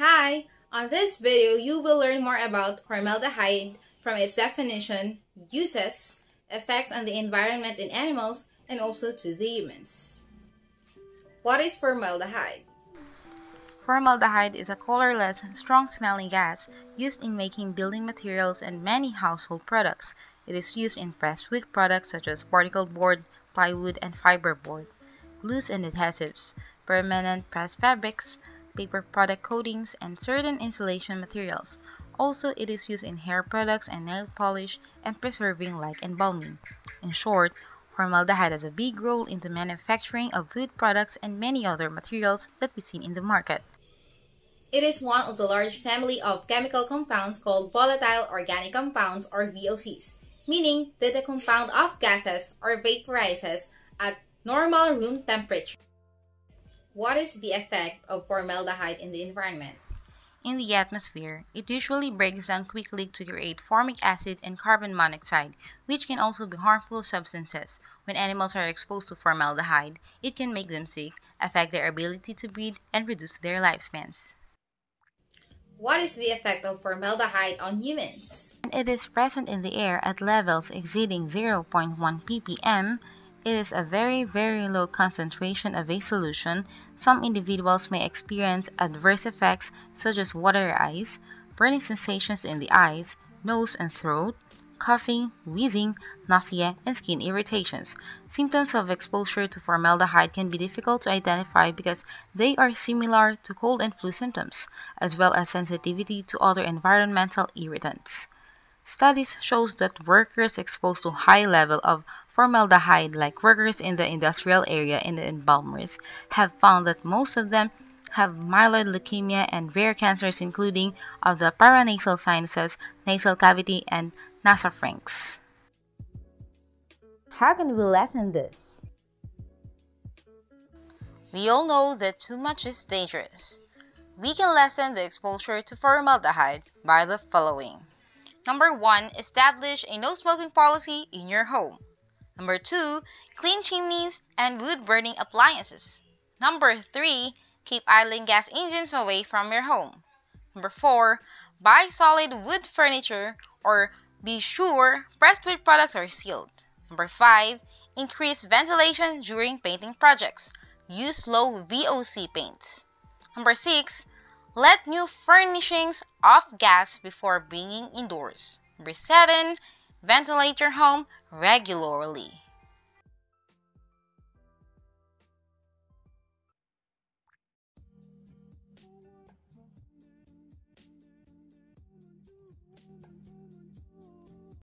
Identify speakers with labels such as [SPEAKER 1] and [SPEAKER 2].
[SPEAKER 1] Hi! On this video, you will learn more about formaldehyde from its definition, uses, effects on the environment in animals, and also to the humans. What is formaldehyde?
[SPEAKER 2] Formaldehyde is a colorless, strong-smelling gas used in making building materials and many household products. It is used in pressed wood products such as particle board, plywood, and fiberboard, glues and adhesives, permanent pressed fabrics, paper product coatings, and certain insulation materials. Also, it is used in hair products and nail polish and preserving like embalming. In short, formaldehyde has a big role in the manufacturing of food products and many other materials that we see in the market.
[SPEAKER 1] It is one of the large family of chemical compounds called volatile organic compounds or VOCs, meaning that the compound of gases or vaporizes at normal room temperature. What is the effect of formaldehyde in the environment?
[SPEAKER 2] In the atmosphere, it usually breaks down quickly to create formic acid and carbon monoxide, which can also be harmful substances. When animals are exposed to formaldehyde, it can make them sick, affect their ability to breathe, and reduce their lifespans.
[SPEAKER 1] What is the effect of formaldehyde on humans?
[SPEAKER 2] When it is present in the air at levels exceeding 0.1 ppm, it is a very, very low concentration of a solution. Some individuals may experience adverse effects such as watery eyes, burning sensations in the eyes, nose and throat, coughing, wheezing, nausea, and skin irritations. Symptoms of exposure to formaldehyde can be difficult to identify because they are similar to cold and flu symptoms, as well as sensitivity to other environmental irritants. Studies shows that workers exposed to high level of formaldehyde like workers in the industrial area and the embalmers have found that most of them have myeloid leukemia and rare cancers including of the paranasal sinuses, nasal cavity, and nasopharynx.
[SPEAKER 1] How can we lessen this?
[SPEAKER 2] We all know that too much is dangerous. We can lessen the exposure to formaldehyde by the following. Number 1. Establish a no smoking policy in your home. Number 2. Clean chimneys and wood burning appliances. Number 3. Keep idling gas engines away from your home. Number 4. Buy solid wood furniture or be sure pressed wood products are sealed. Number 5. Increase ventilation during painting projects. Use low VOC paints. Number 6. Let new furnishings off gas before bringing indoors. Number 7. Ventilate your home regularly.